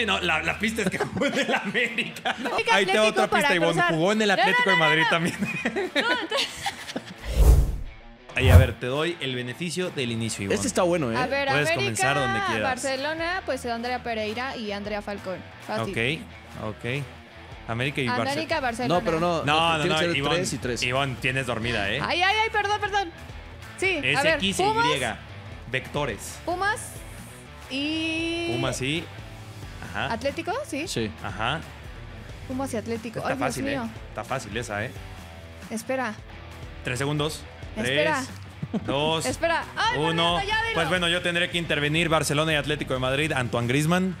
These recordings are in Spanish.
Sí, no, la, la pista es que jugó en el América. América Ahí te otra pista, Ivonne. cruzar. Jugó en el No, no, Atlético no, de no, Madrid no. también. No, te- Ahí, a ver, te doy el beneficio del inicio, Ivonne. Este está bueno, ¿eh? A ver, Puedes América, comenzar donde quieras. Barcelona, pues Andrea Pereira y Andrea Falcón. Fácil. Ok, ok. América y Barcelona. América, Barcelona. No, pero no. No, no, no, Ivonne, tres y tres. Ivonne, tienes dormida, ¿eh? Ay, ay, ay, perdón, perdón. Sí, Es a ver, X y Pumas, Y. Vectores. Pumas y... Pumas sí. Ajá. ¿Atlético? Sí. Sí. Ajá. Pumas y Atlético. Está Ay, fácil, Dios ¿eh? Está fácil esa, ¿eh? Espera, Tres segundos. Espera. Tres, dos, espera. Ay, uno. Fernando, ya dilo. Pues bueno, yo tendré que intervenir Barcelona y Atlético de Madrid. Antoine Griezmann.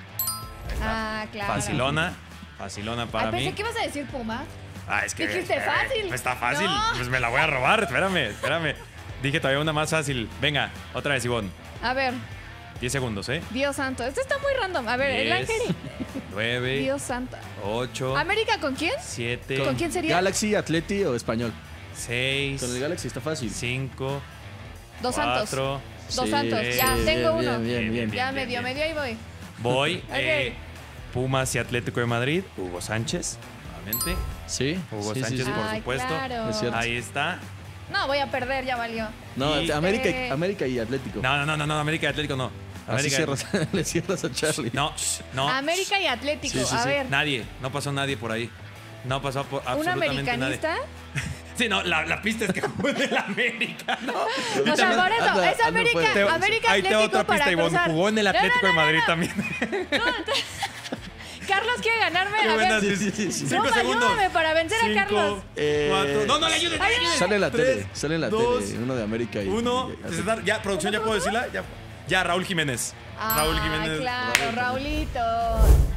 Ah, claro. Facilona. Facilona para Ay, pensé mí. que ibas a decir Pumas. Ah, es que. Dijiste eh, fácil. pues está fácil. No. Pues me la voy a robar. Espérame, espérame. Dije todavía una más fácil. Venga, otra vez, Ivonne. A ver, 10 segundos, ¿eh? Dios santo. Esto está muy random. A ver, el Diez, ángel. 9, Dios santo. 8, ¿América con quién? 7, ¿Con quién sería? Galaxy, Atleti o Español. 6, Con el Galaxy está fácil. 5, Dos Santos. 4. Dos Sí, Santos. sí, Ya, bien, tengo bien, uno. Bien, bien, bien. Ya bien, me dio, bien. me dio, ahí voy. Voy. Eh, Pumas y Atlético de Madrid. Hugo Sánchez. Nuevamente. Sí. Hugo sí, sí, Sánchez, sí. por Ay, supuesto. claro. Es cierto. Ahí está. No, voy a perder, ya valió. No, Y- América, Eh. América y Atlético. No, no, no, no, no, América y Atlético no. Así América cierras, le cierras a Charlie. No, no. América y Atlético. Sí, sí, a sí. ver, Nadie. No pasó nadie por ahí. No pasó por ¿un absolutamente nadie. americanista? Sí, no, la, la pista es que jugó en el América. No. O sea, por eso, Anda, es anda América, fuera. Te- América ahí te Atlético otra pista, Ivonne. Jugó en el No, no, Atlético de no, no, Madrid no. también. Carlos quiere ganarme. Qué A buenas ver, Sí, sí, sí. Cinco segundos. ayúdame para vencer a Carlos. Eh, cuatro. No, no le ayudes, no le ayudes. Sale la Tres, tele, sale la dos, tele. Uno de América y. Uno. y- y- Ya, producción, ¿ya puedo decirla? Ya, ya Raúl Jiménez. Ah, Raúl Jiménez. claro, Raulito.